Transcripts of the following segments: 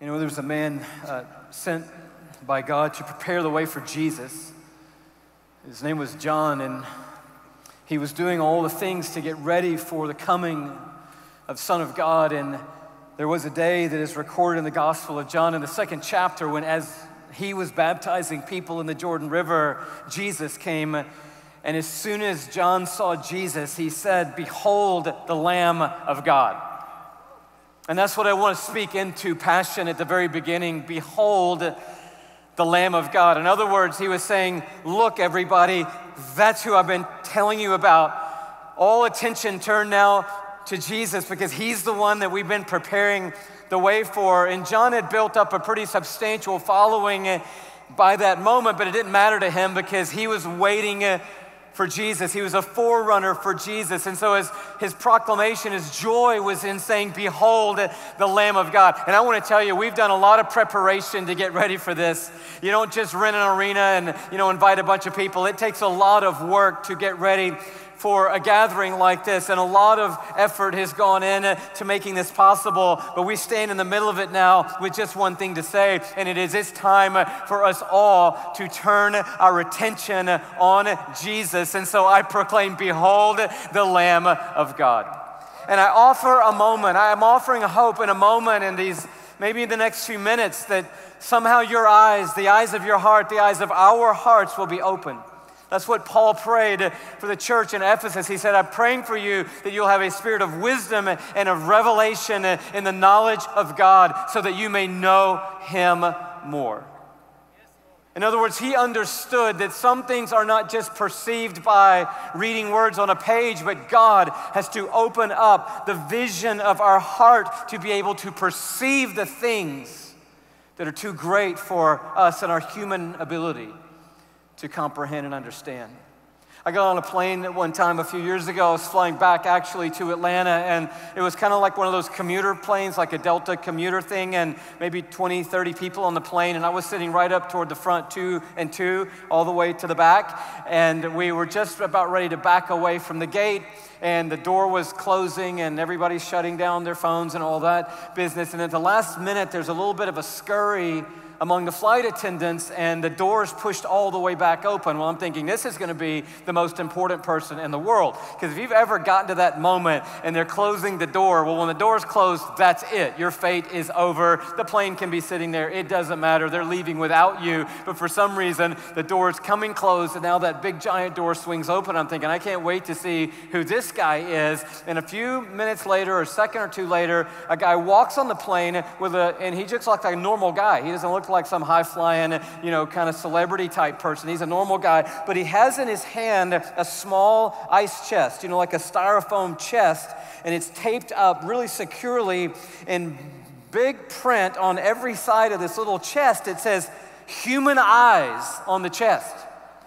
You know, there was a man uh, sent by God to prepare the way for Jesus. His name was John, and he was doing all the things to get ready for the coming of Son of God. And there was a day that is recorded in the Gospel of John in the second chapter when, as he was baptizing people in the Jordan River, Jesus came. And as soon as John saw Jesus, he said, Behold the Lamb of God. And that's what I want to speak into passion at the very beginning. Behold the Lamb of God. In other words, he was saying, Look, everybody, that's who I've been telling you about. All attention turned now to Jesus because he's the one that we've been preparing the way for. And John had built up a pretty substantial following by that moment, but it didn't matter to him because he was waiting for Jesus. He was a forerunner for Jesus. And so his, his proclamation, his joy was in saying, Behold the Lamb of God. And I want to tell you, we've done a lot of preparation to get ready for this. You don't just rent an arena and, you know, invite a bunch of people. It takes a lot of work to get ready for a gathering like this, and a lot of effort has gone into making this possible. But we stand in the middle of it now with just one thing to say, and it is it's time for us all to turn our attention on Jesus. And so I proclaim, Behold the Lamb of God. And I offer a moment, I am offering a hope in a moment in these, maybe in the next few minutes, that somehow your eyes, the eyes of your heart, the eyes of our hearts will be open that's what Paul prayed for the church in Ephesus. He said, I'm praying for you that you'll have a spirit of wisdom and of revelation in the knowledge of God so that you may know him more. In other words, he understood that some things are not just perceived by reading words on a page, but God has to open up the vision of our heart to be able to perceive the things that are too great for us and our human ability to comprehend and understand. I got on a plane at one time a few years ago. I was flying back actually to Atlanta, and it was kind of like one of those commuter planes, like a Delta commuter thing, and maybe 20, 30 people on the plane. And I was sitting right up toward the front, two and two, all the way to the back. And we were just about ready to back away from the gate, and the door was closing, and everybody's shutting down their phones and all that business. And at the last minute, there's a little bit of a scurry among the flight attendants, and the doors pushed all the way back open. Well, I'm thinking this is going to be the most important person in the world. Because if you've ever gotten to that moment and they're closing the door, well, when the door's closed, that's it. Your fate is over. The plane can be sitting there. It doesn't matter. They're leaving without you. But for some reason, the door is coming closed, and now that big giant door swings open. I'm thinking, I can't wait to see who this guy is. And a few minutes later, or a second or two later, a guy walks on the plane with a, and he just looks like a normal guy. He doesn't look like some high flying, you know, kind of celebrity type person. He's a normal guy, but he has in his hand a small ice chest, you know, like a styrofoam chest, and it's taped up really securely in big print on every side of this little chest. It says, human eyes on the chest.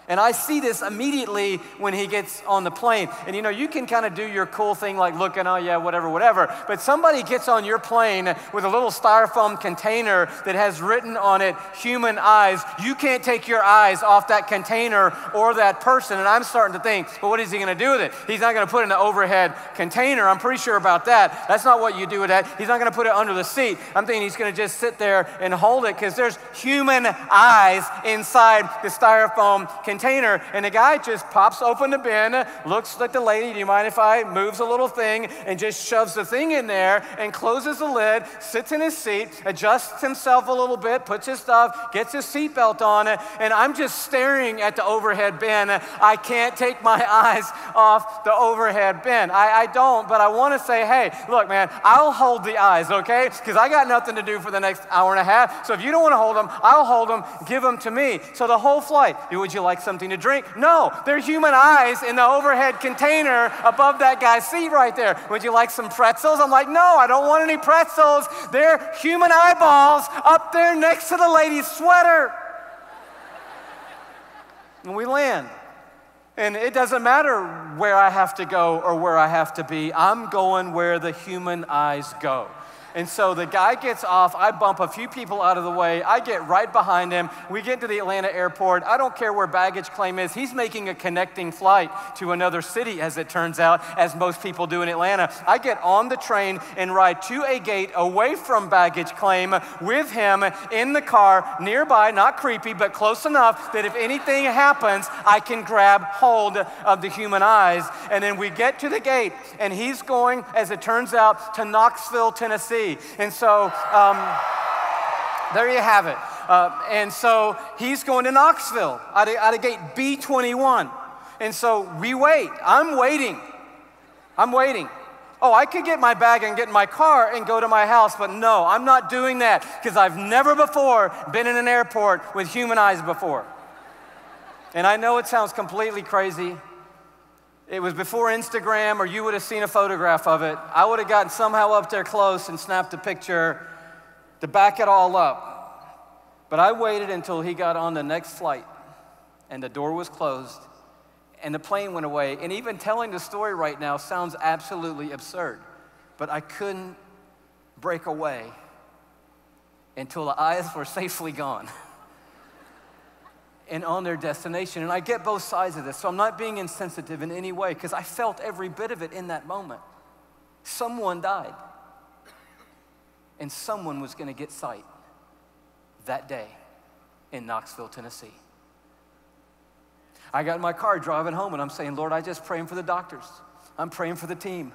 And I see this immediately when he gets on the plane. And you know, you can kind of do your cool thing like looking, oh yeah, whatever, whatever. But somebody gets on your plane with a little styrofoam container that has written on it human eyes. You can't take your eyes off that container or that person. And I'm starting to think, well, what is he going to do with it? He's not going to put it in an overhead container. I'm pretty sure about that. That's not what you do with that. He's not going to put it under the seat. I'm thinking he's going to just sit there and hold it because there's human eyes inside the styrofoam container container, and the guy just pops open the bin, looks at the lady, do you mind if I moves a little thing, and just shoves the thing in there and closes the lid, sits in his seat, adjusts himself a little bit, puts his stuff, gets his seatbelt on, and I'm just staring at the overhead bin. I can't take my eyes off the overhead bin. I, I don't, but I want to say, hey, look, man, I'll hold the eyes, okay? Because I got nothing to do for the next hour and a half. So if you don't want to hold them, I'll hold them. Give them to me. So the whole flight, would you like something to drink. No, they're human eyes in the overhead container above that guy's seat right there. Would you like some pretzels? I'm like, no, I don't want any pretzels. They're human eyeballs up there next to the lady's sweater. and we land. And it doesn't matter where I have to go or where I have to be, I'm going where the human eyes go. And so the guy gets off. I bump a few people out of the way. I get right behind him. We get to the Atlanta airport. I don't care where baggage claim is. He's making a connecting flight to another city, as it turns out, as most people do in Atlanta. I get on the train and ride to a gate away from baggage claim with him in the car nearby, not creepy, but close enough that if anything happens, I can grab hold of the human eyes. And then we get to the gate, and he's going, as it turns out, to Knoxville, Tennessee. And so um, there you have it. Uh, and so he's going to Knoxville out of, out of gate B21. And so we wait. I'm waiting. I'm waiting. Oh, I could get my bag and get in my car and go to my house, but no, I'm not doing that because I've never before been in an airport with human eyes before. And I know it sounds completely crazy, it was before Instagram, or you would have seen a photograph of it. I would have gotten somehow up there close and snapped a picture to back it all up. But I waited until he got on the next flight and the door was closed and the plane went away. And even telling the story right now sounds absolutely absurd, but I couldn't break away until the eyes were safely gone. And on their destination. And I get both sides of this, so I'm not being insensitive in any way because I felt every bit of it in that moment. Someone died, and someone was going to get sight that day in Knoxville, Tennessee. I got in my car driving home and I'm saying, Lord, I just praying for the doctors. I'm praying for the team.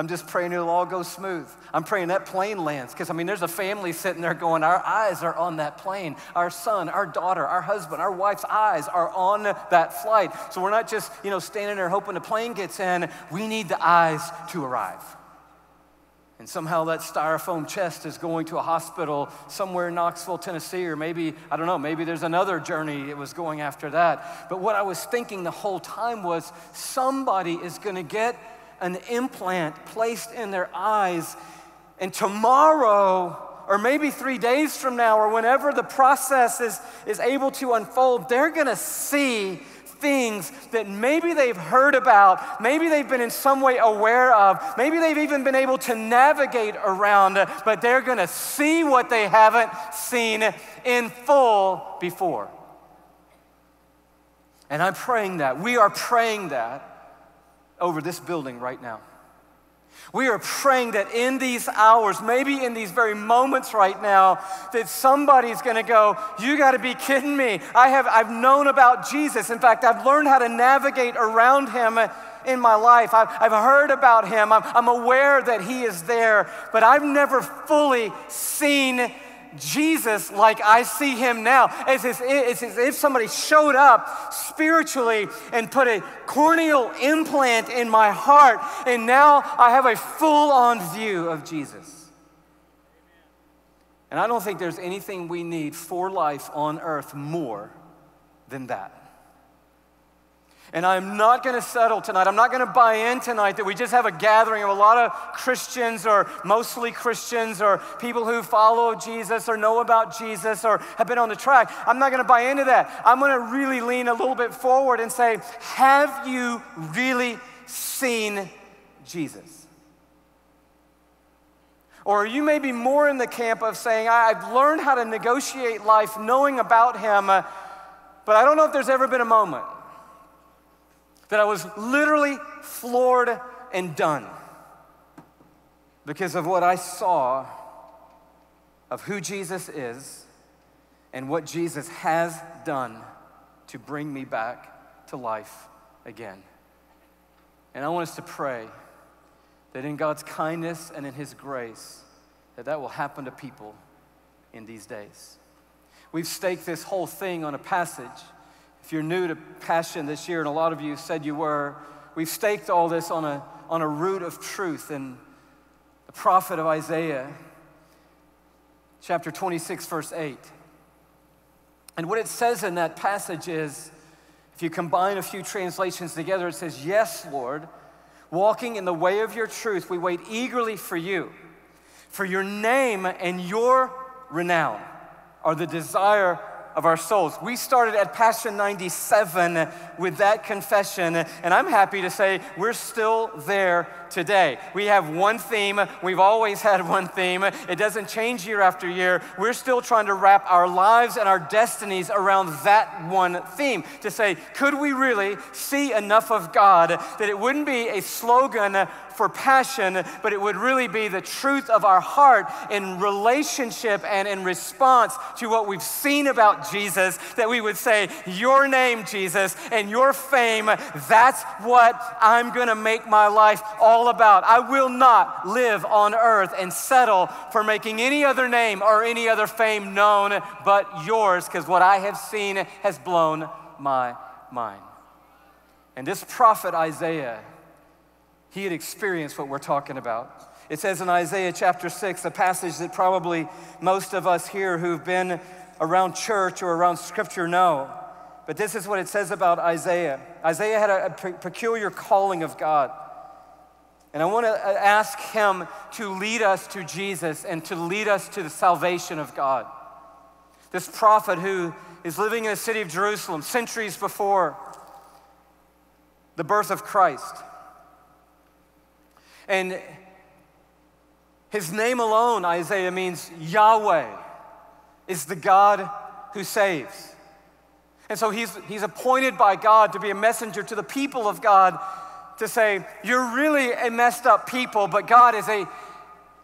I'm just praying it'll all go smooth. I'm praying that plane lands because I mean, there's a family sitting there going, Our eyes are on that plane. Our son, our daughter, our husband, our wife's eyes are on that flight. So we're not just, you know, standing there hoping the plane gets in. We need the eyes to arrive. And somehow that styrofoam chest is going to a hospital somewhere in Knoxville, Tennessee, or maybe, I don't know, maybe there's another journey it was going after that. But what I was thinking the whole time was somebody is going to get an implant placed in their eyes, and tomorrow, or maybe three days from now, or whenever the process is, is able to unfold, they're gonna see things that maybe they've heard about, maybe they've been in some way aware of, maybe they've even been able to navigate around, but they're gonna see what they haven't seen in full before. And I'm praying that. We are praying that over this building right now. We are praying that in these hours, maybe in these very moments right now, that somebody's gonna go, You gotta be kidding me. I have, I've known about Jesus. In fact, I've learned how to navigate around him in my life. I've, I've heard about him. I'm, I'm aware that he is there, but I've never fully seen Jesus like I see him now. It's as, as if somebody showed up spiritually and put a corneal implant in my heart, and now I have a full on view of Jesus. And I don't think there's anything we need for life on earth more than that. And I'm not going to settle tonight. I'm not going to buy in tonight that we just have a gathering of a lot of Christians or mostly Christians or people who follow Jesus or know about Jesus or have been on the track. I'm not going to buy into that. I'm going to really lean a little bit forward and say, Have you really seen Jesus? Or you may be more in the camp of saying, I've learned how to negotiate life knowing about him, uh, but I don't know if there's ever been a moment that I was literally floored and done because of what I saw of who Jesus is and what Jesus has done to bring me back to life again. And I want us to pray that in God's kindness and in His grace, that that will happen to people in these days. We've staked this whole thing on a passage if you're new to Passion this year, and a lot of you said you were, we've staked all this on a, on a root of truth in the prophet of Isaiah, chapter 26, verse 8. And what it says in that passage is if you combine a few translations together, it says, Yes, Lord, walking in the way of your truth, we wait eagerly for you. For your name and your renown are the desire of our souls. We started at Passion 97 with that confession, and I'm happy to say we're still there today. We have one theme. We've always had one theme. It doesn't change year after year. We're still trying to wrap our lives and our destinies around that one theme to say, could we really see enough of God that it wouldn't be a slogan for passion, but it would really be the truth of our heart in relationship and in response to what we've seen about Jesus, that we would say, Your name, Jesus, and your fame, that's what I'm gonna make my life all about. I will not live on earth and settle for making any other name or any other fame known but yours, because what I have seen has blown my mind. And this prophet Isaiah he had experienced what we're talking about. It says in Isaiah chapter 6, a passage that probably most of us here who've been around church or around scripture know. But this is what it says about Isaiah. Isaiah had a, a peculiar calling of God. And I want to uh, ask him to lead us to Jesus and to lead us to the salvation of God. This prophet who is living in the city of Jerusalem centuries before the birth of Christ. And his name alone, Isaiah, means Yahweh is the God who saves. And so he's, he's appointed by God to be a messenger to the people of God to say, You're really a messed up people, but God is a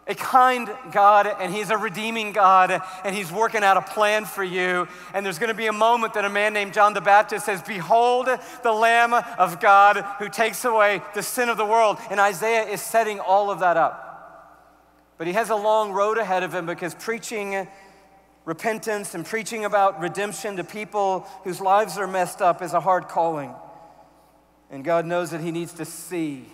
a kind God and He's a redeeming God and He's working out a plan for you. And there's going to be a moment that a man named John the Baptist says, Behold the Lamb of God who takes away the sin of the world. And Isaiah is setting all of that up. But he has a long road ahead of him because preaching repentance and preaching about redemption to people whose lives are messed up is a hard calling. And God knows that he needs to see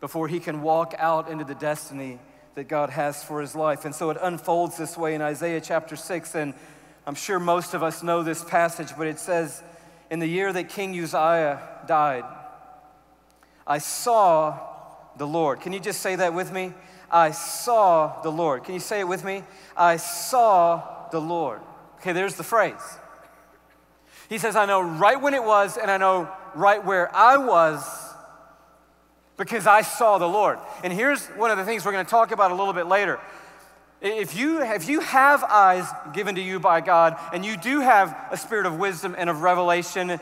before he can walk out into the destiny that God has for his life. And so it unfolds this way in Isaiah chapter 6. And I'm sure most of us know this passage, but it says, In the year that King Uzziah died, I saw the Lord. Can you just say that with me? I saw the Lord. Can you say it with me? I saw the Lord. Okay, there's the phrase. He says, I know right when it was, and I know right where I was because I saw the Lord. And here's one of the things we're going to talk about a little bit later. If you, if you have eyes given to you by God, and you do have a spirit of wisdom and of revelation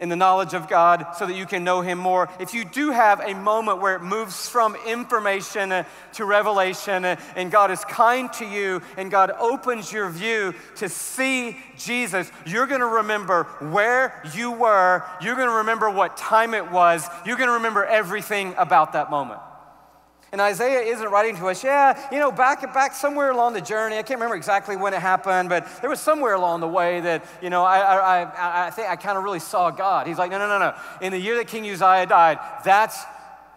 in the knowledge of God so that you can know Him more. If you do have a moment where it moves from information uh, to revelation uh, and God is kind to you and God opens your view to see Jesus, you're gonna remember where you were, you're gonna remember what time it was, you're gonna remember everything about that moment. And Isaiah isn't writing to us, yeah, you know, back, back somewhere along the journey, I can't remember exactly when it happened, but there was somewhere along the way that, you know, I, I, I, I think I kind of really saw God. He's like, no, no, no, no. In the year that King Uzziah died, that's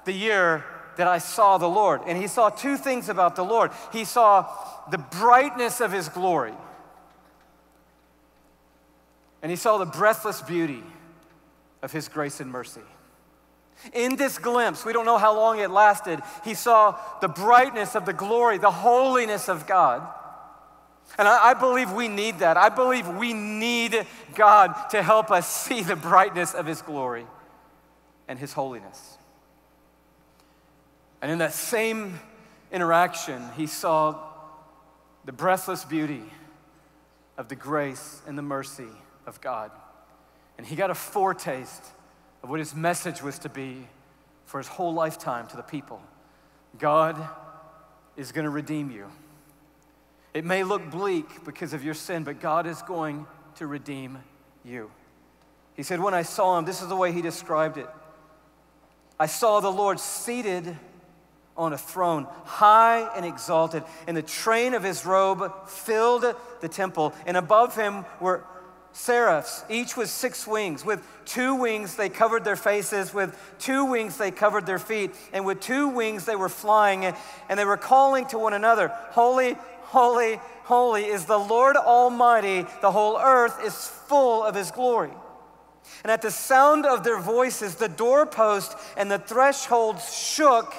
the year that I saw the Lord. And he saw two things about the Lord. He saw the brightness of his glory, and he saw the breathless beauty of his grace and mercy. In this glimpse, we don't know how long it lasted, he saw the brightness of the glory, the holiness of God. And I, I, believe we need that. I believe we need God to help us see the brightness of his glory and his holiness. And in that same interaction, he saw the breathless beauty of the grace and the mercy of God. And he got a foretaste of what his message was to be for his whole lifetime to the people. God is going to redeem you. It may look bleak because of your sin, but God is going to redeem you. He said, When I saw him, this is the way he described it. I saw the Lord seated on a throne, high and exalted, and the train of his robe filled the temple, and above him were seraphs, each with six wings. With two wings they covered their faces, with two wings they covered their feet, and with two wings they were flying, and they were calling to one another, Holy, holy, holy is the Lord Almighty. The whole earth is full of his glory. And at the sound of their voices, the doorpost and the thresholds shook,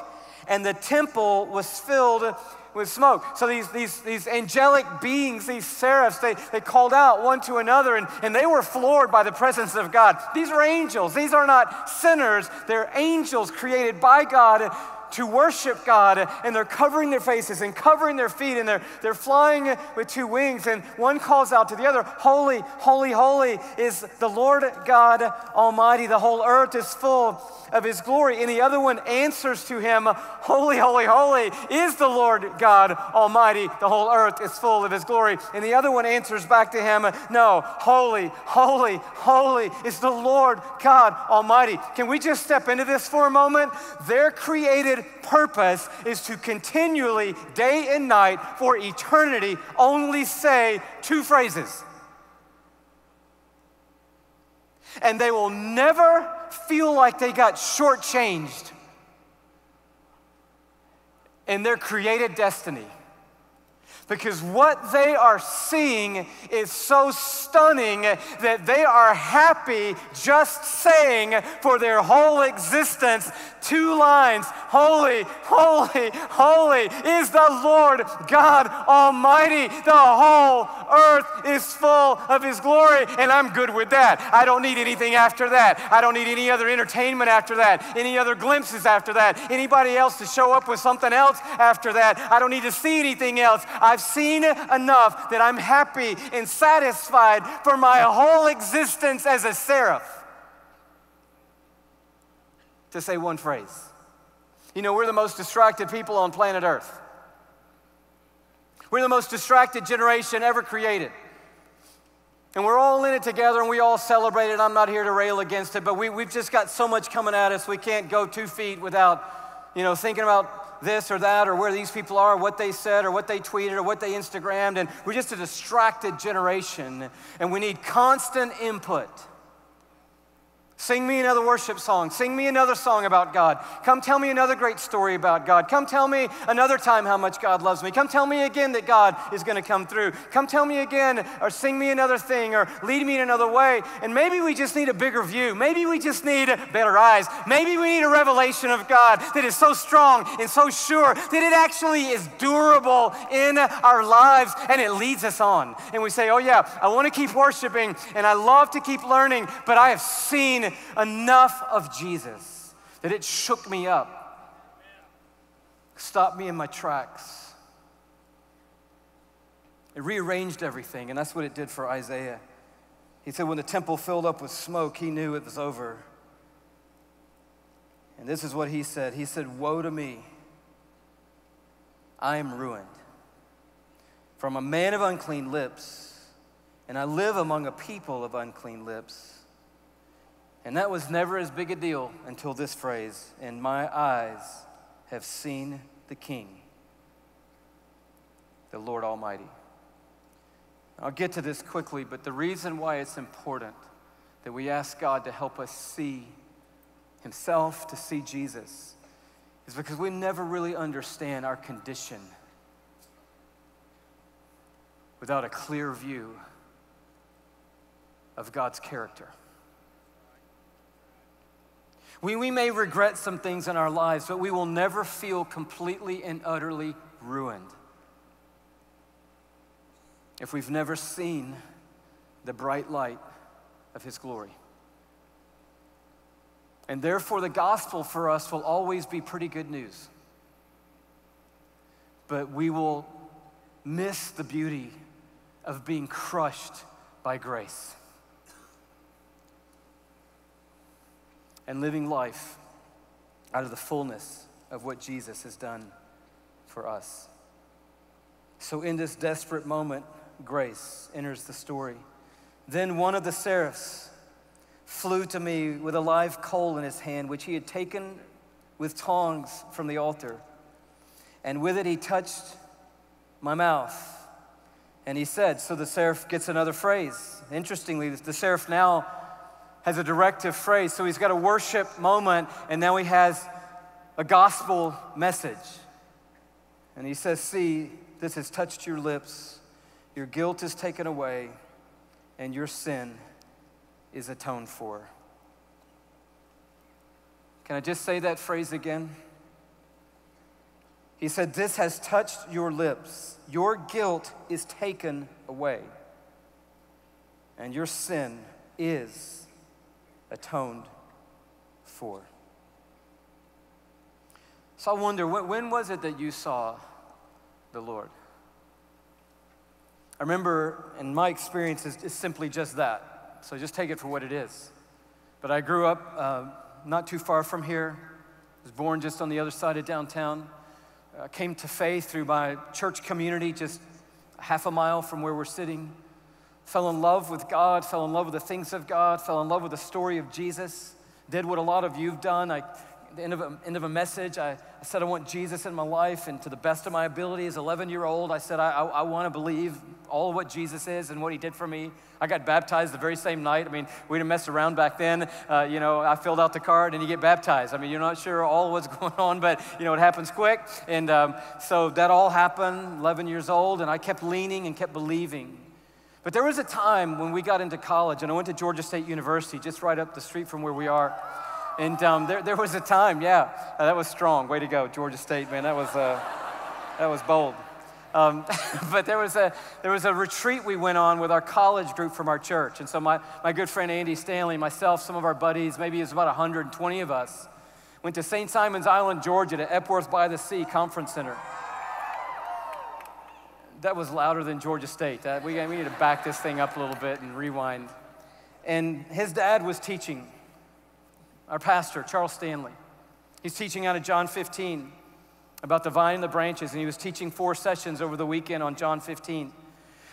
and the temple was filled with smoke. So these, these, these angelic beings, these seraphs, they, they called out one to another and, and they were floored by the presence of God. These are angels. These are not sinners. They're angels created by God to worship God, and they're covering their faces and covering their feet, and they're, they're flying with two wings. And one calls out to the other, Holy, holy, holy is the Lord God Almighty. The whole earth is full of his glory. And the other one answers to him, Holy, holy, holy is the Lord God Almighty. The whole earth is full of his glory. And the other one answers back to him, No, holy, holy, holy is the Lord God Almighty. Can we just step into this for a moment? They're created purpose is to continually, day and night, for eternity, only say two phrases. And they will never feel like they got shortchanged in their created destiny. Because what they are seeing is so stunning that they are happy just saying for their whole existence two lines Holy, holy, holy is the Lord God Almighty. The whole earth is full of His glory, and I'm good with that. I don't need anything after that. I don't need any other entertainment after that, any other glimpses after that, anybody else to show up with something else after that. I don't need to see anything else. I've seen enough that I'm happy and satisfied for my whole existence as a seraph. To say one phrase. You know, we're the most distracted people on planet Earth. We're the most distracted generation ever created. And we're all in it together and we all celebrate it. I'm not here to rail against it, but we, we've just got so much coming at us, we can't go two feet without, you know, thinking about this or that or where these people are, what they said or what they tweeted or what they Instagrammed. And we're just a distracted generation and we need constant input. Sing me another worship song. Sing me another song about God. Come tell me another great story about God. Come tell me another time how much God loves me. Come tell me again that God is going to come through. Come tell me again, or sing me another thing, or lead me in another way. And maybe we just need a bigger view. Maybe we just need better eyes. Maybe we need a revelation of God that is so strong and so sure that it actually is durable in our lives and it leads us on. And we say, oh, yeah, I want to keep worshiping and I love to keep learning, but I have seen enough of Jesus that it shook me up, stopped me in my tracks. It rearranged everything, and that's what it did for Isaiah. He said, when the temple filled up with smoke, he knew it was over. And this is what he said He said, Woe to me, I am ruined. From a man of unclean lips, and I live among a people of unclean lips. And that was never as big a deal until this phrase, and my eyes have seen the King, the Lord Almighty. I'll get to this quickly, but the reason why it's important that we ask God to help us see Himself, to see Jesus, is because we never really understand our condition without a clear view of God's character. We, we may regret some things in our lives, but we will never feel completely and utterly ruined if we've never seen the bright light of His glory. And therefore, the gospel for us will always be pretty good news. But we will miss the beauty of being crushed by grace. And living life out of the fullness of what Jesus has done for us. So, in this desperate moment, grace enters the story. Then one of the seraphs flew to me with a live coal in his hand, which he had taken with tongs from the altar. And with it, he touched my mouth. And he said, So the seraph gets another phrase. Interestingly, the seraph now has a directive phrase. So he's got a worship moment, and now he has a gospel message. And he says, See, this has touched your lips, your guilt is taken away, and your sin is atoned for. Can I just say that phrase again? He said, This has touched your lips. Your guilt is taken away, and your sin is atoned for. So I wonder, when, was it that you saw the Lord? I remember, and my experience is, is simply just that. So just take it for what it is. But I grew up uh, not too far from here, I was born just on the other side of downtown uh, came to faith through my church community just half a mile from where we're sitting. Fell in love with God, fell in love with the things of God, fell in love with the story of Jesus. Did what a lot of you've done. I, at the end of a, end of a message, I, I said I want Jesus in my life, and to the best of my ability as 11 year old, I said I, I, I want to believe all of what Jesus is and what he did for me. I got baptized the very same night. I mean, we didn't mess around back then. Uh, you know, I filled out the card and you get baptized. I mean, you're not sure all what's going on, but, you know, it happens quick. And um, so that all happened, 11 years old, and I kept leaning and kept believing. But there was a time when we got into college, and I went to Georgia State University, just right up the street from where we are. And um, there, there was a time, yeah, uh, that was strong. Way to go, Georgia State, man. That was, uh, that was bold. Um, but there was, a, there was a retreat we went on with our college group from our church. And so my, my good friend Andy Stanley, myself, some of our buddies, maybe it was about 120 of us, went to St. Simon's Island, Georgia to Epworth by the Sea Conference Center. That was louder than Georgia State. That, we, we need to back this thing up a little bit and rewind. And his dad was teaching, our pastor, Charles Stanley. He's teaching out of John 15 about the vine and the branches, and he was teaching four sessions over the weekend on John 15.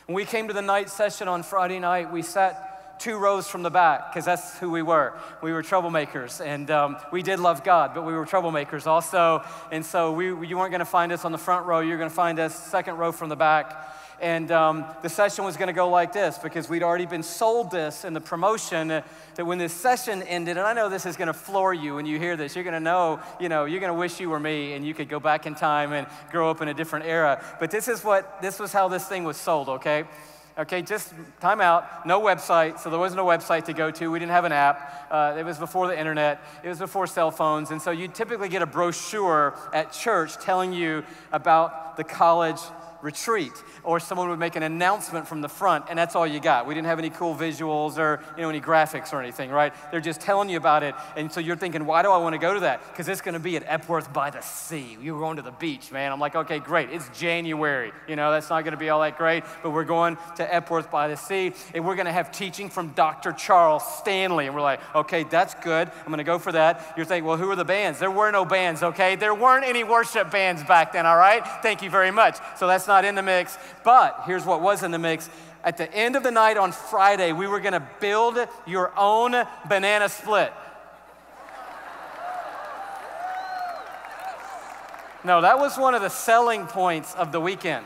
When we came to the night session on Friday night, we sat two rows from the back because that's who we were. We were troublemakers, and um, we did love God, but we were troublemakers also. And so we, you weren't going to find us on the front row, You're going to find us second row from the back. And um, the session was going to go like this because we'd already been sold this in the promotion uh, that when this session ended, and I know this is going to floor you when you hear this, you're going to know, you know, you're going to wish you were me and you could go back in time and grow up in a different era. But this is what, this was how this thing was sold, okay? Okay, just time out. No website, so there was no website to go to. We didn't have an app. Uh, it was before the internet. It was before cell phones, and so you typically get a brochure at church telling you about the college retreat, or someone would make an announcement from the front, and that's all you got. We didn't have any cool visuals or you know any graphics or anything, right? They're just telling you about it, and so you're thinking, why do I want to go to that? Because it's going to be at Epworth by the sea. You were going to the beach, man. I'm like, okay, great. It's January. You know that's not going to be all that great, but we're going to Epworth by the sea, and we're going to have teaching from Dr. Charles Stanley, and we're like, okay, that's good. I'm going to go for that. You're thinking, well, who are the bands? There were no bands, okay? There weren't any worship bands back then, all right? Thank you very much. So that's not in the mix. But here's what was in the mix. At the end of the night on Friday, we were going to build your own banana split. No, that was one of the selling points of the weekend.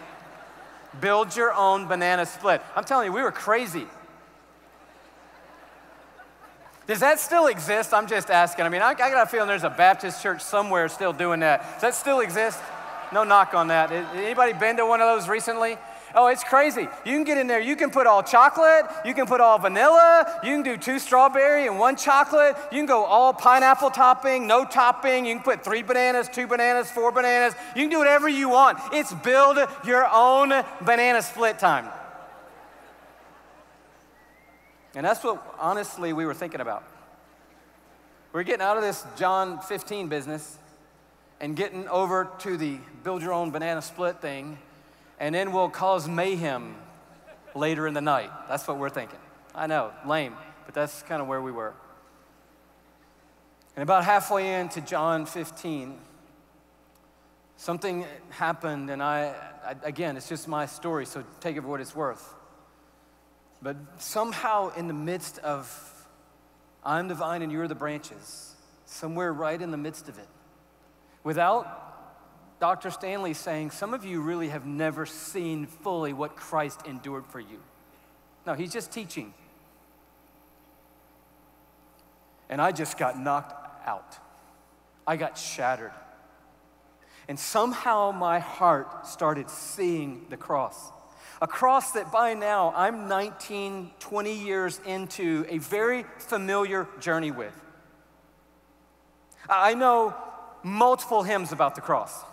Build your own banana split. I'm telling you, we were crazy. Does that still exist? I'm just asking. I mean, I, I got a feeling there's a Baptist church somewhere still doing that. Does that still exist? No knock on that. Anybody been to one of those recently? Oh, it's crazy. You can get in there, you can put all chocolate, you can put all vanilla, you can do two strawberry and one chocolate, you can go all pineapple topping, no topping, you can put three bananas, two bananas, four bananas, you can do whatever you want. It's build your own banana split time. And that's what honestly we were thinking about. We're getting out of this John 15 business and getting over to the build your own banana split thing, and then we'll cause mayhem later in the night. That's what we're thinking. I know, lame, but that's kind of where we were. And about halfway into John 15, something happened, and I, I, again, it's just my story, so take it for what it's worth. But somehow, in the midst of I'm the vine and you're the branches, somewhere right in the midst of it, without Dr. Stanley saying, Some of you really have never seen fully what Christ endured for you. No, he's just teaching. And I just got knocked out. I got shattered. And somehow my heart started seeing the cross. A cross that by now I'm 19, 20 years into a very familiar journey with. I know multiple hymns about the cross.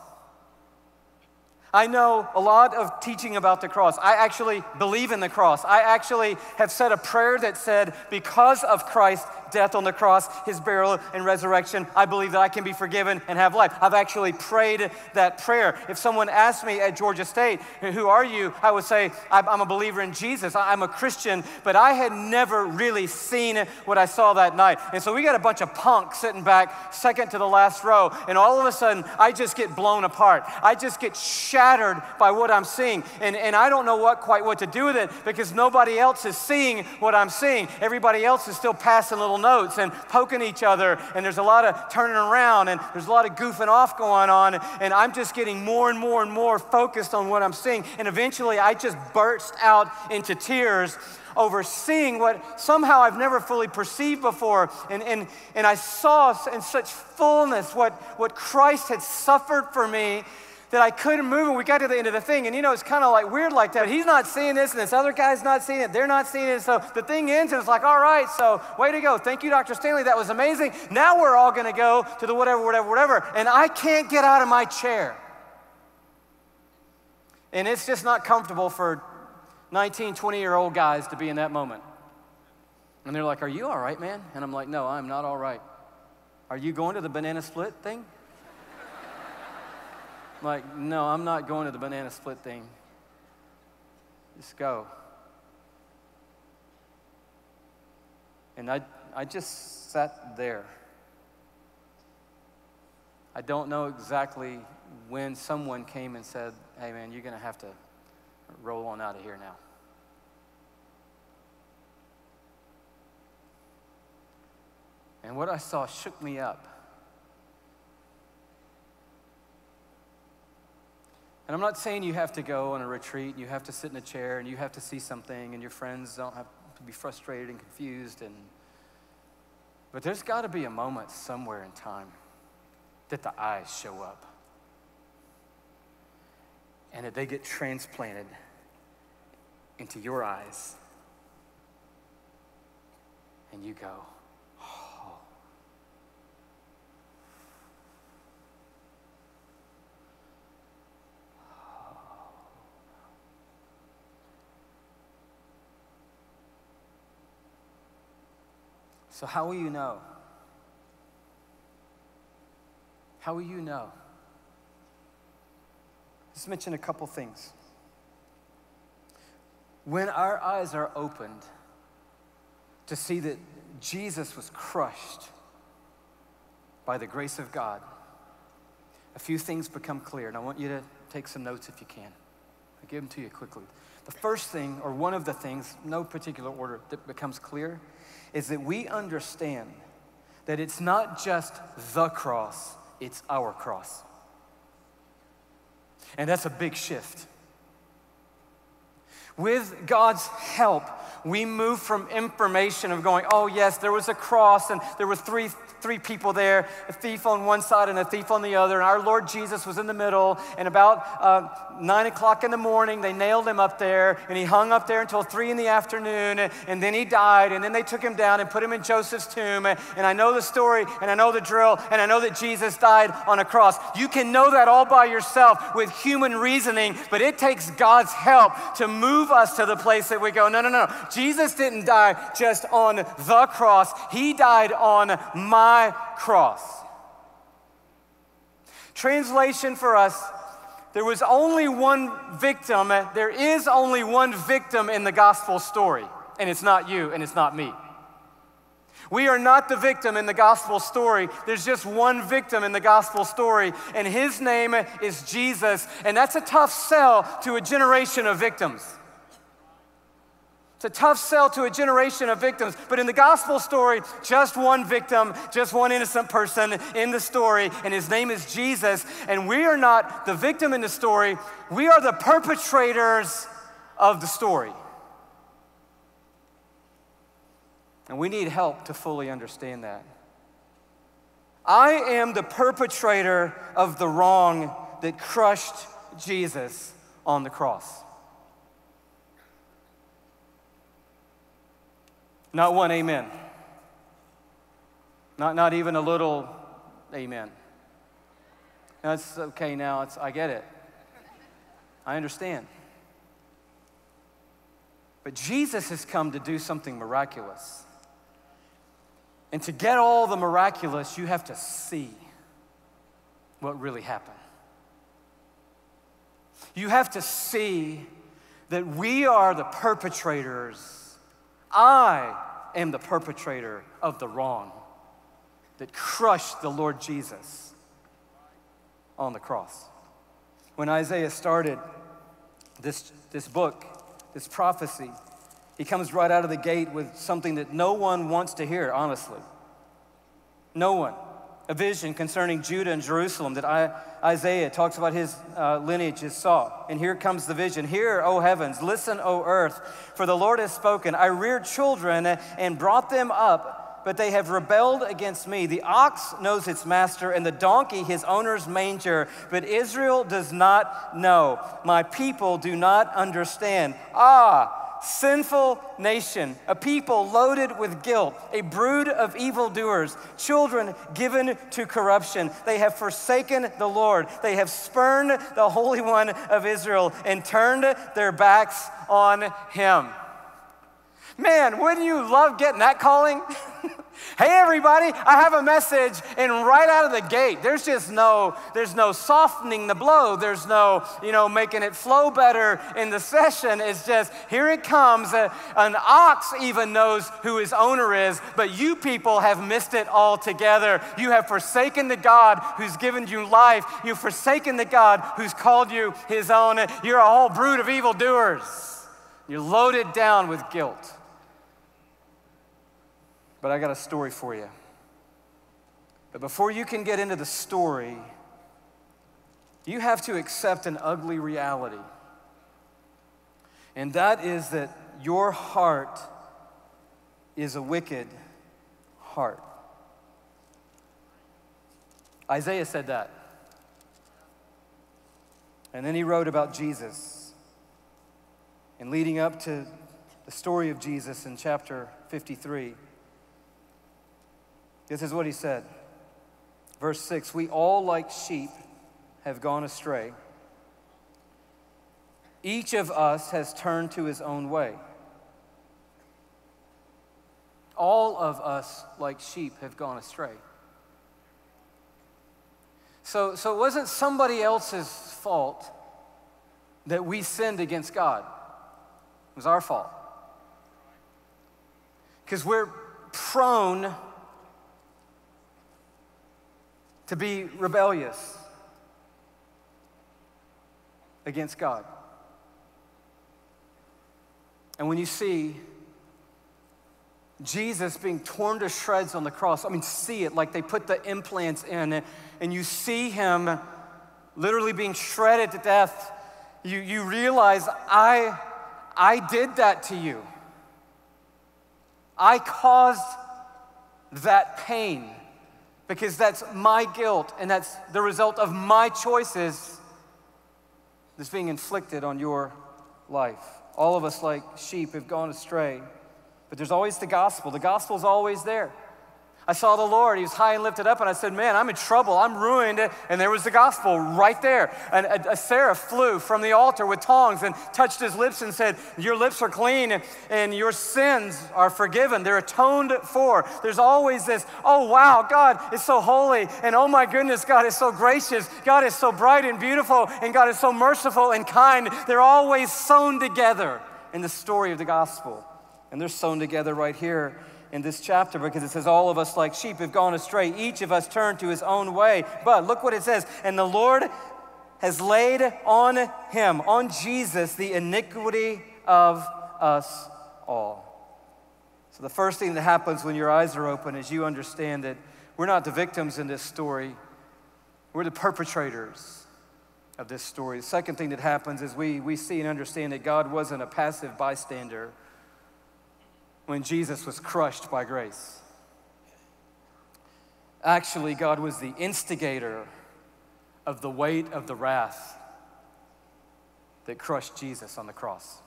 I know a lot of teaching about the cross. I actually believe in the cross. I actually have said a prayer that said, because of Christ, death on the cross, his burial and resurrection, I believe that I can be forgiven and have life. I've actually prayed that prayer. If someone asked me at Georgia State, Who are you? I would say, I'm a believer in Jesus. I'm a Christian, but I had never really seen what I saw that night. And so we got a bunch of punks sitting back, second to the last row, and all of a sudden, I just get blown apart. I just get shattered by what I'm seeing. And, and I don't know what quite what to do with it because nobody else is seeing what I'm seeing. Everybody else is still passing little notes and poking each other, and there's a lot of turning around, and there's a lot of goofing off going on, and I'm just getting more and more and more focused on what I'm seeing. And eventually, I just burst out into tears over seeing what somehow I've never fully perceived before. And, and, and I saw in such fullness what, what Christ had suffered for me that I couldn't move. And we got to the end of the thing. And you know, it's kind of like weird like that. He's not seeing this, and this other guy's not seeing it. They're not seeing it. So the thing ends, and it's like, all right, so way to go. Thank you, Dr. Stanley. That was amazing. Now we're all going to go to the whatever, whatever, whatever. And I can't get out of my chair. And it's just not comfortable for 19, 20 year old guys to be in that moment. And they're like, Are you all right, man? And I'm like, No, I'm not all right. Are you going to the banana split thing? Like, no, I'm not going to the banana split thing. Just go. And I, I just sat there. I don't know exactly when someone came and said, hey man, you're going to have to roll on out of here now. And what I saw shook me up. And I'm not saying you have to go on a retreat, and you have to sit in a chair, and you have to see something, and your friends don't have to be frustrated and confused. And, but there's got to be a moment somewhere in time that the eyes show up and that they get transplanted into your eyes. And you go, So, how will you know? How will you know? Let's mention a couple things. When our eyes are opened to see that Jesus was crushed by the grace of God, a few things become clear, and I want you to take some notes if you can. I'll give them to you quickly. The first thing, or one of the things, no particular order, that becomes clear is that we understand that it's not just the cross, it's our cross. And that's a big shift. With God's help, we move from information of going, oh, yes, there was a cross and there were three, three people there, a thief on one side and a thief on the other, and our Lord Jesus was in the middle. And about uh, nine o'clock in the morning, they nailed him up there, and he hung up there until three in the afternoon, and then he died, and then they took him down and put him in Joseph's tomb. And I know the story, and I know the drill, and I know that Jesus died on a cross. You can know that all by yourself with human reasoning, but it takes God's help to move us to the place that we go, no, no, no. Jesus didn't die just on the cross, He died on my cross. Translation for us there was only one victim, there is only one victim in the gospel story, and it's not you and it's not me. We are not the victim in the gospel story. There's just one victim in the gospel story, and his name is Jesus. And that's a tough sell to a generation of victims. It's a tough sell to a generation of victims, but in the gospel story, just one victim, just one innocent person in the story, and his name is Jesus. And we are not the victim in the story, we are the perpetrators of the story. And we need help to fully understand that. I am the perpetrator of the wrong that crushed Jesus on the cross. Not one amen. Not, not even a little amen. That's okay now, it's, I get it. I understand. But Jesus has come to do something miraculous. And to get all the miraculous, you have to see what really happened. You have to see that we are the perpetrators. I am the perpetrator of the wrong that crushed the Lord Jesus on the cross. When Isaiah started this, this book, this prophecy, he comes right out of the gate with something that no one wants to hear, honestly. No one. A vision concerning Judah and Jerusalem that I, Isaiah talks about his uh, lineage, his saw. And here comes the vision. Hear, O heavens, listen, O earth, for the Lord has spoken. I reared children and brought them up, but they have rebelled against me. The ox knows its master, and the donkey his owner's manger, but Israel does not know. My people do not understand. Ah, sinful nation, a people loaded with guilt, a brood of evildoers, children given to corruption. They have forsaken the Lord. They have spurned the Holy One of Israel and turned their backs on him. Man, wouldn't you love getting that calling? Hey everybody, I have a message and right out of the gate, there's just no there's no softening the blow. There's no, you know, making it flow better in the session. It's just here it comes. an ox even knows who his owner is, but you people have missed it altogether. You have forsaken the God who's given you life. You've forsaken the God who's called you his own. You're a whole brood of evildoers. You're loaded down with guilt. But I got a story for you. But before you can get into the story, you have to accept an ugly reality. And that is that your heart is a wicked heart. Isaiah said that. And then he wrote about Jesus. And leading up to the story of Jesus in chapter 53, this is what he said. Verse 6 We all, like sheep, have gone astray. Each of us has turned to his own way. All of us, like sheep, have gone astray. So, so it wasn't somebody else's fault that we sinned against God. It was our fault. Because we're prone to be rebellious against God. And when you see Jesus being torn to shreds on the cross, I mean, see it like they put the implants in, and you see him literally being shredded to death, you, you realize, I, I did that to you. I caused that pain because that's my guilt and that's the result of my choices that's being inflicted on your life. All of us, like sheep, have gone astray, but there's always the gospel. The gospel is always there. I saw the Lord. He was high and lifted up, and I said, Man, I'm in trouble. I'm ruined. And there was the gospel right there. And a, a seraph flew from the altar with tongs and touched his lips and said, Your lips are clean, and your sins are forgiven. They're atoned for. There's always this, Oh, wow, God is so holy. And oh, my goodness, God is so gracious. God is so bright and beautiful. And God is so merciful and kind. They're always sewn together in the story of the gospel. And they're sewn together right here in this chapter because it says, All of us, like sheep, have gone astray. Each of us turned to his own way. But look what it says. And the Lord has laid on him, on Jesus, the iniquity of us all. So, the first thing that happens when your eyes are open is you understand that we're not the victims in this story, we're the perpetrators of this story. The second thing that happens is we, we see and understand that God wasn't a passive bystander when Jesus was crushed by grace. Actually, God was the instigator of the weight of the wrath that crushed Jesus on the cross.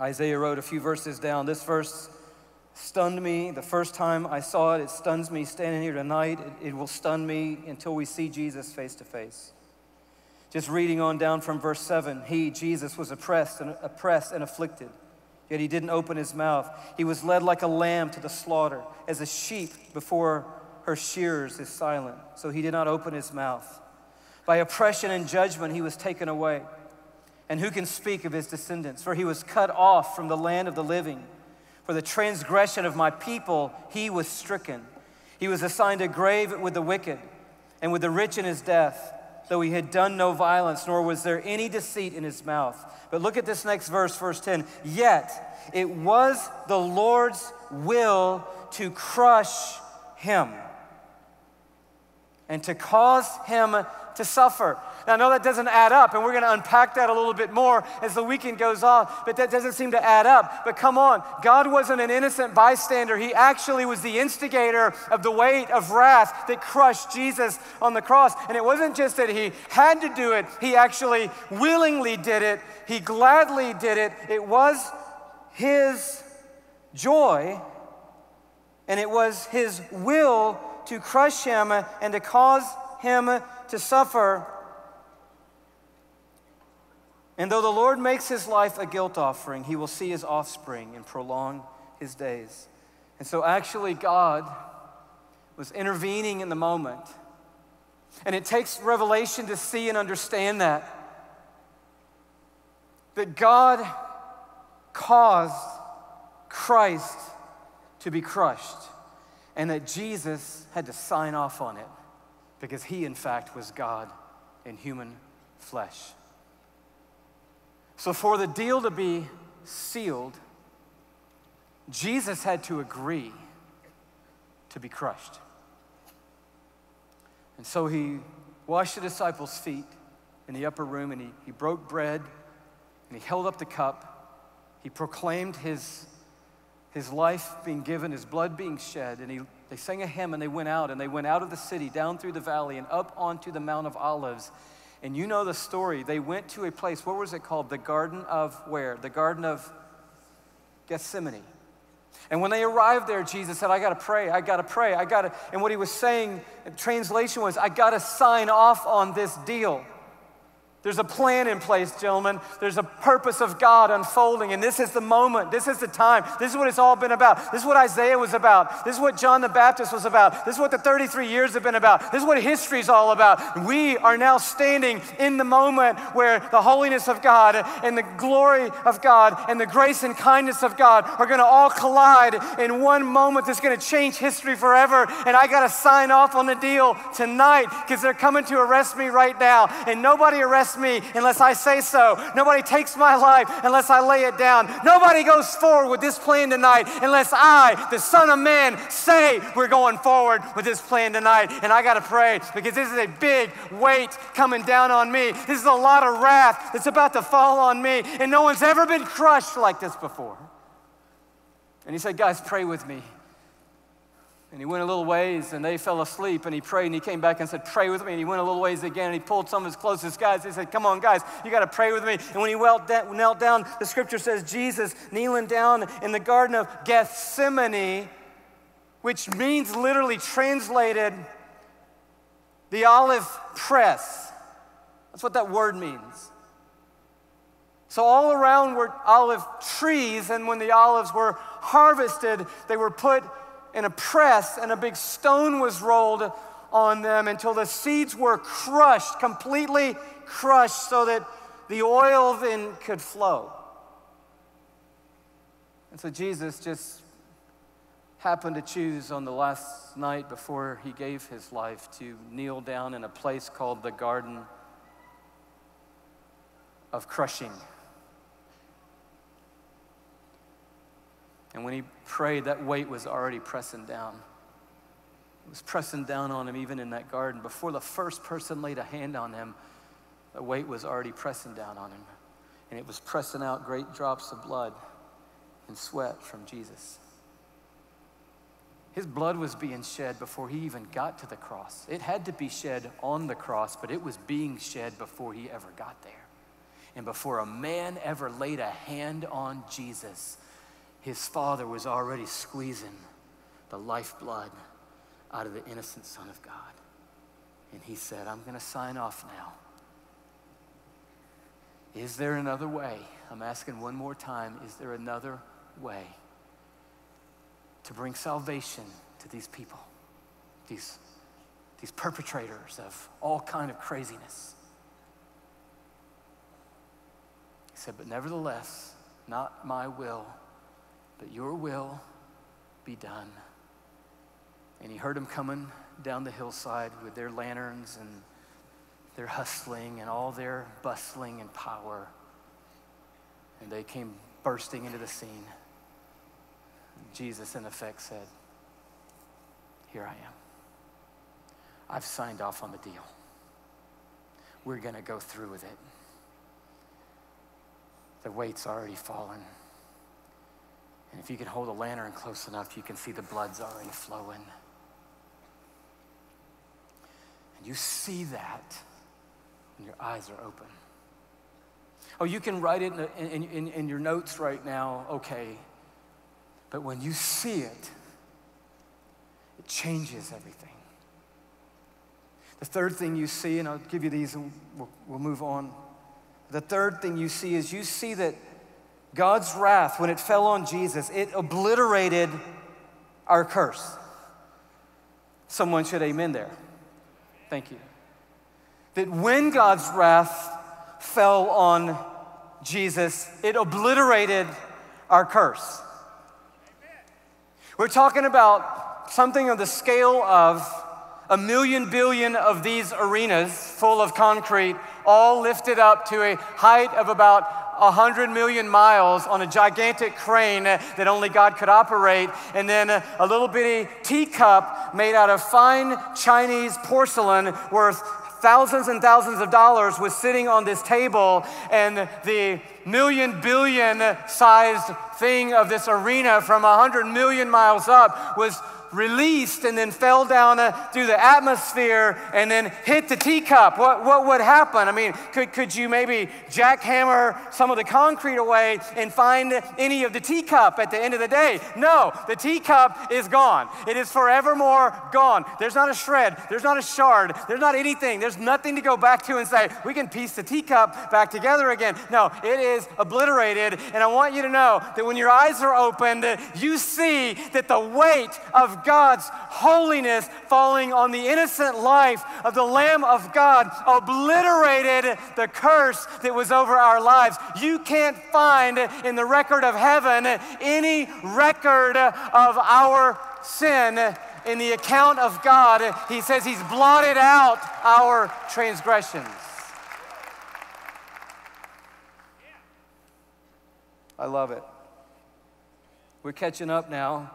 Isaiah wrote a few verses down. This verse stunned me the first time I saw it. It stuns me standing here tonight. It, it will stun me until we see Jesus face to face. Just reading on down from verse 7, he, Jesus, was oppressed and oppressed and afflicted, yet he didn't open his mouth. He was led like a lamb to the slaughter, as a sheep before her shearers is silent, so he did not open his mouth. By oppression and judgment he was taken away. And who can speak of his descendants? For he was cut off from the land of the living. For the transgression of my people he was stricken. He was assigned a grave with the wicked and with the rich in his death though he had done no violence, nor was there any deceit in his mouth. But look at this next verse, verse 10. Yet it was the Lord's will to crush him and to cause him to suffer. Now, I know that doesn't add up, and we're going to unpack that a little bit more as the weekend goes on, but that doesn't seem to add up. But come on, God wasn't an innocent bystander. He actually was the instigator of the weight of wrath that crushed Jesus on the cross. And it wasn't just that he had to do it, he actually willingly did it, he gladly did it. It was his joy, and it was his will to crush him and to cause him to suffer. And though the Lord makes his life a guilt offering, he will see his offspring and prolong his days. And so, actually, God was intervening in the moment. And it takes revelation to see and understand that. That God caused Christ to be crushed, and that Jesus had to sign off on it because he, in fact, was God in human flesh. So, for the deal to be sealed, Jesus had to agree to be crushed. And so he washed the disciples' feet in the upper room and he, he broke bread and he held up the cup. He proclaimed his, his life being given, his blood being shed, and he, they sang a hymn and they went out and they went out of the city, down through the valley, and up onto the Mount of Olives. And you know the story. They went to a place, what was it called? The Garden of where? The Garden of Gethsemane. And when they arrived there, Jesus said, I gotta pray, I gotta pray, I gotta. And what he was saying, translation was, I gotta sign off on this deal. There's a plan in place, gentlemen. There's a purpose of God unfolding, and this is the moment. This is the time. This is what it's all been about. This is what Isaiah was about. This is what John the Baptist was about. This is what the 33 years have been about. This is what history is all about. We are now standing in the moment where the holiness of God and the glory of God and the grace and kindness of God are going to all collide in one moment that's going to change history forever. And I got to sign off on the deal tonight because they're coming to arrest me right now, and nobody arrests me unless I say so. Nobody takes my life unless I lay it down. Nobody goes forward with this plan tonight unless I, the Son of Man, say we're going forward with this plan tonight. And I got to pray because this is a big weight coming down on me. This is a lot of wrath that's about to fall on me. And no one's ever been crushed like this before. And he said, Guys, pray with me. And he went a little ways and they fell asleep and he prayed and he came back and said, Pray with me. And he went a little ways again and he pulled some of his closest guys. He said, Come on, guys, you got to pray with me. And when he knelt down, the scripture says, Jesus kneeling down in the Garden of Gethsemane, which means literally translated the olive press. That's what that word means. So, all around were olive trees, and when the olives were harvested, they were put in a press, and a big stone was rolled on them until the seeds were crushed, completely crushed, so that the oil then could flow. And so Jesus just happened to choose on the last night before he gave his life to kneel down in a place called the Garden of Crushing. And when he prayed, that weight was already pressing down. It was pressing down on him even in that garden. Before the first person laid a hand on him, the weight was already pressing down on him. And it was pressing out great drops of blood and sweat from Jesus. His blood was being shed before he even got to the cross. It had to be shed on the cross, but it was being shed before he ever got there. And before a man ever laid a hand on Jesus, his father was already squeezing the lifeblood out of the innocent Son of God. And he said, I'm going to sign off now. Is there another way? I'm asking one more time is there another way to bring salvation to these people, these, these perpetrators of all kind of craziness? He said, But nevertheless, not my will, but your will be done. And he heard them coming down the hillside with their lanterns and their hustling and all their bustling and power. And they came bursting into the scene. Jesus, in effect, said, Here I am. I've signed off on the deal. We're going to go through with it. The weight's already fallen. And if you can hold a lantern close enough, you can see the blood's already flowing. And you see that when your eyes are open. Oh, you can write it in, in, in, in your notes right now, okay. But when you see it, it changes everything. The third thing you see, and I'll give you these and we'll, we'll move on. The third thing you see is you see that God's wrath, when it fell on Jesus, it obliterated our curse. Someone should amen there. Thank you. That when God's wrath fell on Jesus, it obliterated our curse. We're talking about something of the scale of a million billion of these arenas full of concrete, all lifted up to a height of about 100 million miles on a gigantic crane that only God could operate, and then a, a little bitty teacup made out of fine Chinese porcelain worth thousands and thousands of dollars was sitting on this table, and the million billion sized thing of this arena from 100 million miles up was released and then fell down uh, through the atmosphere and then hit the teacup, what, what would happen? I mean, could, could you maybe jackhammer some of the concrete away and find any of the teacup at the end of the day? No, the teacup is gone. It is forevermore gone. There's not a shred, there's not a shard, there's not anything, there's nothing to go back to and say, we can piece the teacup back together again. No, it is obliterated. And I want you to know that when your eyes are opened, you see that the weight of God's holiness falling on the innocent life of the Lamb of God obliterated the curse that was over our lives. You can't find in the record of heaven any record of our sin in the account of God. He says He's blotted out our transgressions. I love it. We're catching up now.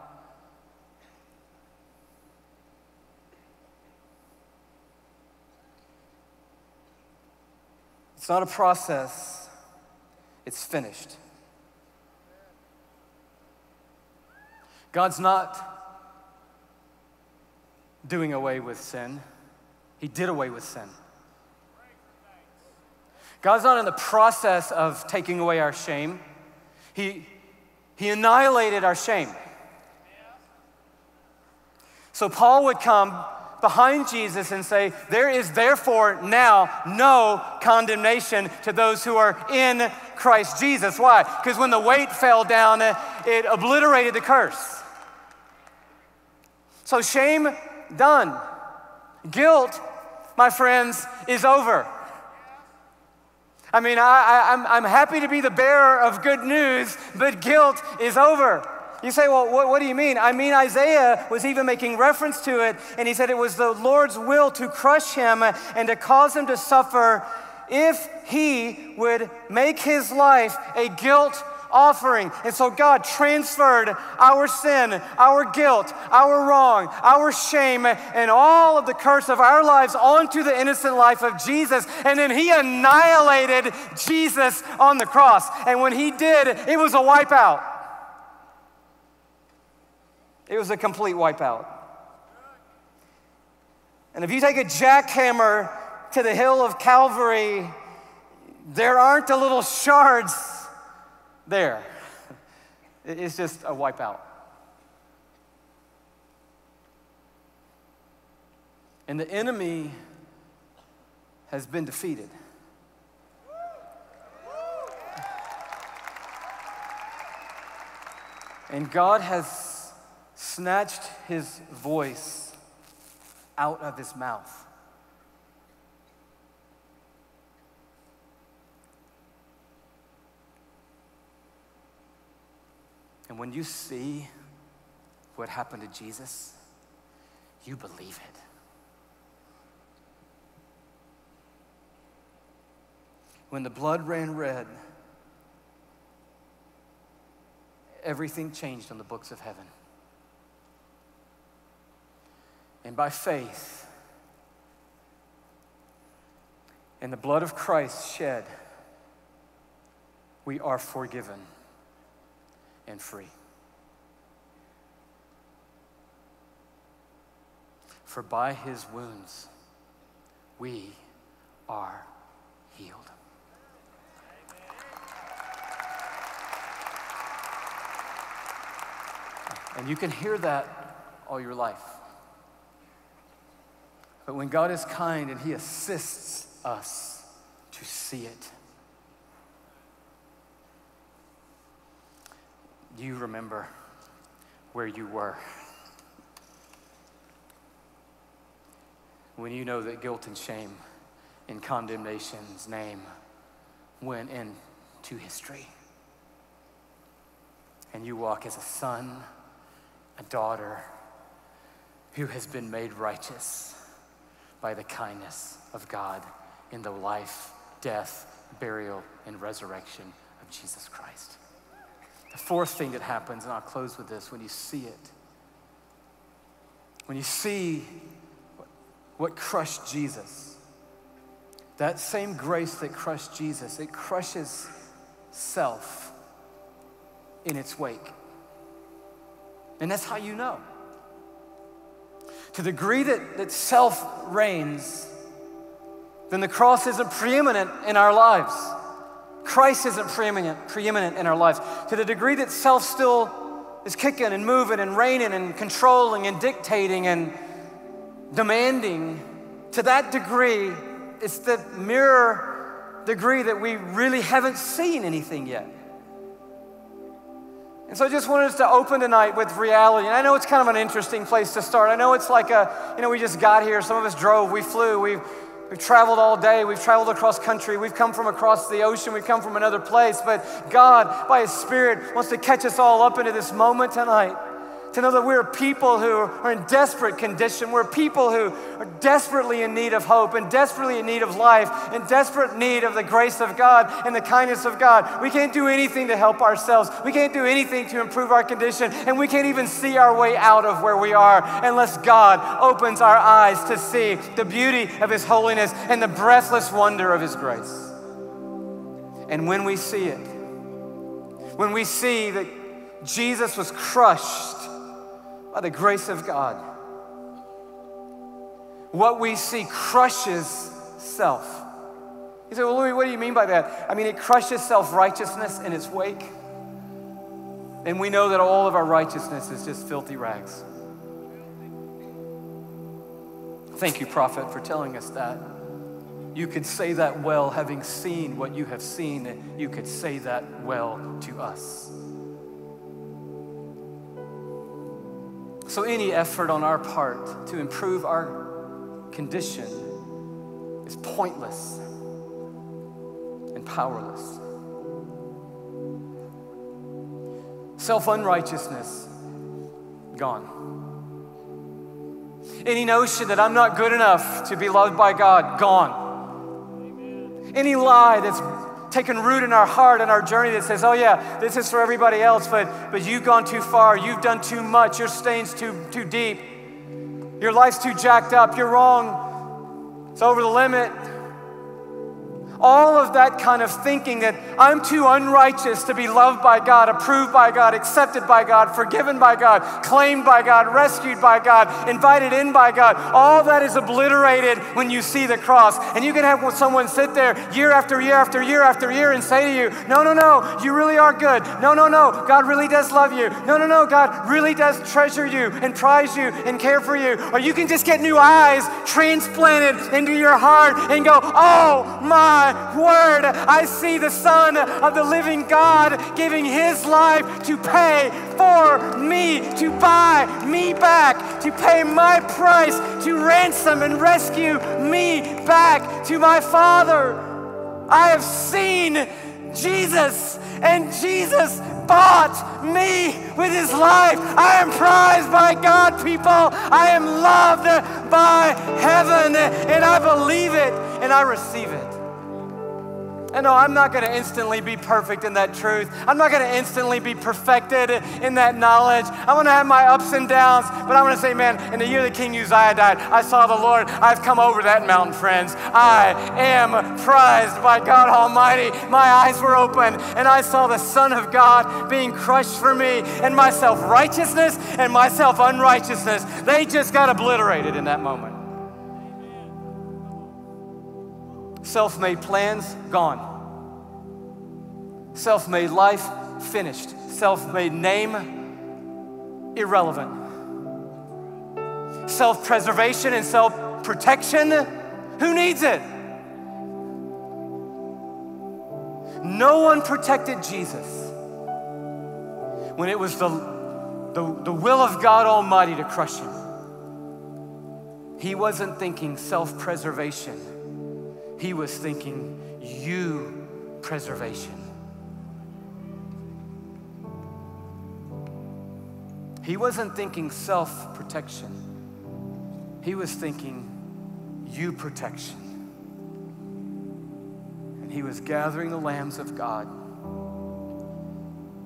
It's not a process, it's finished. God's not doing away with sin, He did away with sin. God's not in the process of taking away our shame. He, he annihilated our shame. So Paul would come behind Jesus and say, There is therefore now no condemnation to those who are in Christ Jesus. Why? Because when the weight fell down, it obliterated the curse. So shame done. Guilt, my friends, is over. I mean, I, am happy to be the bearer of good news, but guilt is over. You say, well, what, what, do you mean? I mean, Isaiah was even making reference to it, and he said it was the Lord's will to crush him and to cause him to suffer if he would make his life a guilt offering. And so God transferred our sin, our guilt, our wrong, our shame, and all of the curse of our lives onto the innocent life of Jesus. And then he annihilated Jesus on the cross. And when he did, it was a wipeout. It was a complete wipeout. And if you take a jackhammer to the hill of Calvary, there aren't the little shards there. It's just a wipeout. And the enemy has been defeated. And God has snatched his voice out of his mouth. And when you see what happened to Jesus, you believe it. When the blood ran red, everything changed on the books of heaven. And by faith, in the blood of Christ shed, we are forgiven and free. For by his wounds we are healed. And you can hear that all your life. But when God is kind and He assists us to see it, you remember where you were. When you know that guilt and shame and condemnation's name went into history. And you walk as a son, a daughter who has been made righteous by the kindness of God in the life, death, burial, and resurrection of Jesus Christ. The fourth thing that happens, and I'll close with this when you see it, when you see what crushed Jesus, that same grace that crushed Jesus, it crushes self in its wake. And that's how you know. To the degree that, that self reigns, then the cross isn't preeminent in our lives. Christ isn't preeminent, preeminent in our lives. To the degree that self still is kicking and moving and reigning and controlling and dictating and demanding, to that degree, it's the mirror degree that we really haven't seen anything yet. And so I just wanted us to open tonight with reality. And I know it's kind of an interesting place to start. I know it's like a, you know, we just got here. Some of us drove, we flew, we've, we've traveled all day, we've traveled across country, we've come from across the ocean, we've come from another place. But God, by His Spirit, wants to catch us all up into this moment tonight to know that we're people who are in desperate condition. We're people who are desperately in need of hope and desperately in need of life and desperate need of the grace of God and the kindness of God. We can't do anything to help ourselves. We can't do anything to improve our condition. And we can't even see our way out of where we are unless God opens our eyes to see the beauty of His holiness and the breathless wonder of His grace. And when we see it, when we see that Jesus was crushed by the grace of God. What we see crushes self. You say, well, Louie, what do you mean by that? I mean, it crushes self righteousness in its wake. And we know that all of our righteousness is just filthy rags. Thank you, prophet, for telling us that. You could say that well, having seen what you have seen, you could say that well to us. So, any effort on our part to improve our condition is pointless and powerless. Self unrighteousness, gone. Any notion that I'm not good enough to be loved by God, gone. Any lie that's taken root in our heart and our journey that says, oh, yeah, this is for everybody else, but, but you've gone too far. You've done too much. Your stain's too, too deep. Your life's too jacked up. You're wrong. It's over the limit. All of that kind of thinking that I'm too unrighteous to be loved by God, approved by God, accepted by God, forgiven by God, claimed by God, rescued by God, invited in by God. All that is obliterated when you see the cross. And you can have someone sit there year after year after year after year and say to you, No, no, no, you really are good. No, no, no, God really does love you. No, no, no, God really does treasure you and prize you and care for you. Or you can just get new eyes transplanted into your heart and go, Oh my my word. I see the Son of the living God giving his life to pay for me, to buy me back, to pay my price, to ransom and rescue me back to my Father. I have seen Jesus, and Jesus bought me with his life. I am prized by God, people. I am loved by heaven, and I believe it and I receive it. And no, I'm not going to instantly be perfect in that truth. I'm not going to instantly be perfected in that knowledge. I'm going to have my ups and downs, but I'm going to say, man, in the year that King Uzziah died, I saw the Lord. I've come over that mountain, friends. I am prized by God Almighty. My eyes were open, and I saw the Son of God being crushed for me, and my self righteousness and my self unrighteousness, they just got obliterated in that moment. Self made plans, gone. Self made life, finished. Self made name, irrelevant. Self preservation and self protection, who needs it? No one protected Jesus when it was the, the, the will of God Almighty to crush him. He wasn't thinking self preservation he was thinking you preservation. He wasn't thinking self protection, he was thinking you protection. And he was gathering the lambs of God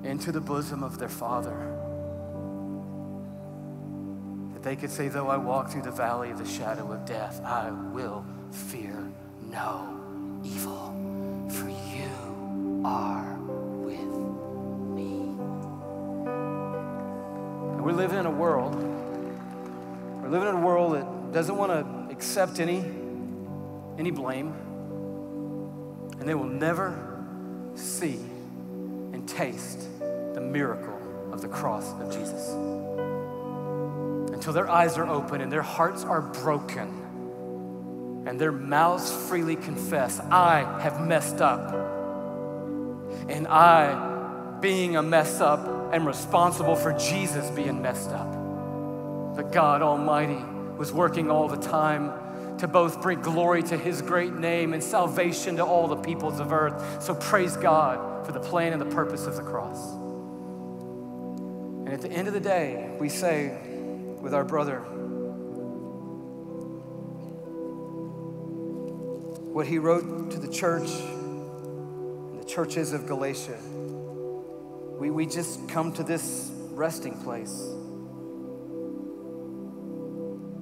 into the bosom of their Father. That they could say, Though I walk through the valley of the shadow of death, I will fear no evil, for you are with me. And we're living in a world, we're living in a world that doesn't want to accept any, any blame, and they will never see and taste the miracle of the cross of Jesus. Until their eyes are open and their hearts are broken and their mouths freely confess, I have messed up. And I, being a mess up, am responsible for Jesus being messed up. But God Almighty was working all the time to both bring glory to His great name and salvation to all the peoples of earth. So praise God for the plan and the purpose of the cross. And at the end of the day, we say with our brother, what he wrote to the church, the churches of Galatia. We, we just come to this resting place.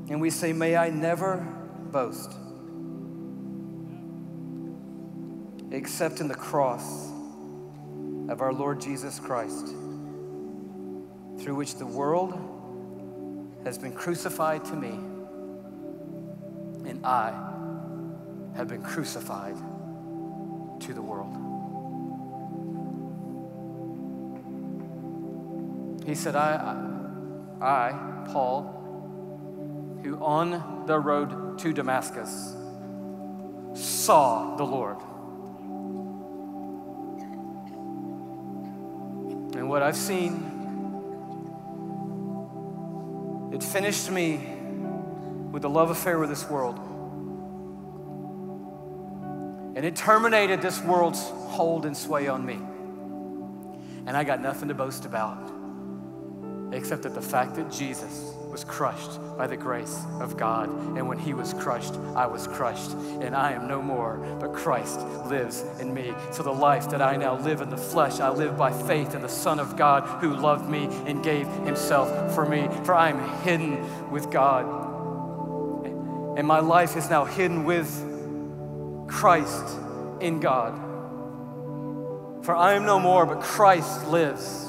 And we say, May I never boast except in the cross of our Lord Jesus Christ, through which the world has been crucified to me, and I have been crucified to the world. He said, I, I, Paul, who on the road to Damascus saw the Lord. And what I've seen, it finished me with the love affair with this world. And it terminated this world's hold and sway on me. And I got nothing to boast about except that the fact that Jesus was crushed by the grace of God. And when he was crushed, I was crushed. And I am no more, but Christ lives in me. So the life that I now live in the flesh, I live by faith in the Son of God who loved me and gave himself for me. For I am hidden with God. And my life is now hidden with Christ in God. For I am no more, but Christ lives.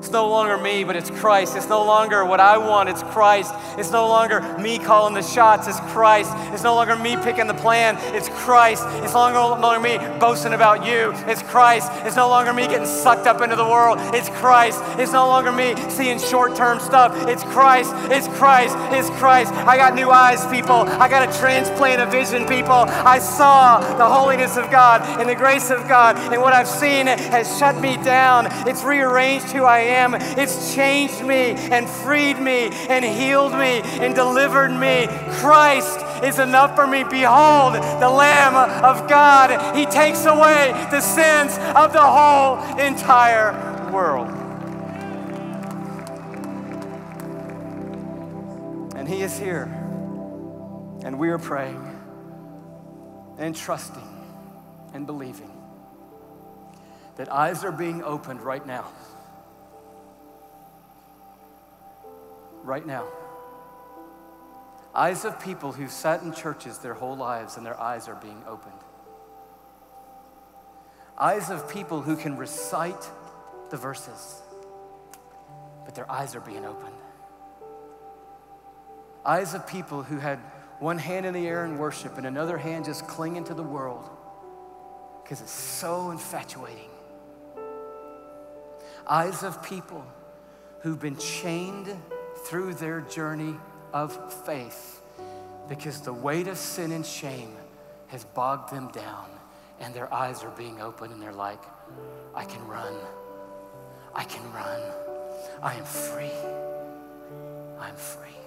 It's no longer me, but it's Christ. It's no longer what I want, it's Christ. It's no longer me calling the shots, it's Christ. It's no longer me picking the plan, it's Christ. It's no longer me boasting about you, it's Christ. It's no longer me getting sucked up into the world, it's Christ. It's no longer me seeing short term stuff, it's Christ. It's Christ. It's Christ. I got new eyes, people. I got a transplant of vision, people. I saw the holiness of God and the grace of God, and what I've seen has shut me down. It's rearranged who I am. It's changed me and freed me and healed me and delivered me. Christ is enough for me. Behold, the Lamb of God. He takes away the sins of the whole entire world. And He is here. And we are praying and trusting and believing that eyes are being opened right now. Right now. Eyes of people who've sat in churches their whole lives and their eyes are being opened. Eyes of people who can recite the verses, but their eyes are being opened. Eyes of people who had one hand in the air in worship and another hand just clinging to the world because it's so infatuating eyes of people who've been chained through their journey of faith because the weight of sin and shame has bogged them down and their eyes are being opened and they're like, I can run. I can run. I am free. I'm free.